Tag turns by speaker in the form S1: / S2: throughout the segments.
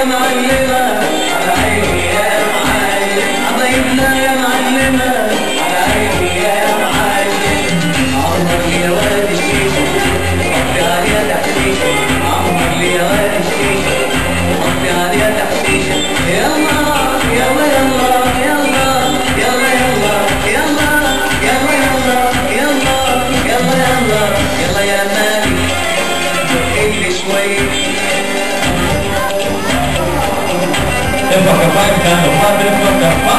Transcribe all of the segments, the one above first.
S1: يا معلمة. عيني يا معلم حبايبنا يا معلمة.
S2: é pra acabar, cada padre é pra acabar.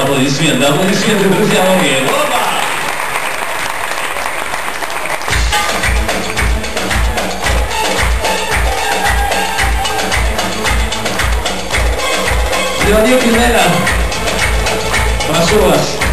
S2: Aplaudissemento, aplaudissemento, Cristiano Ronaldo. Opa! Leonil Quintela, para as suas.